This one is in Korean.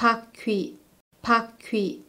바퀴, 바퀴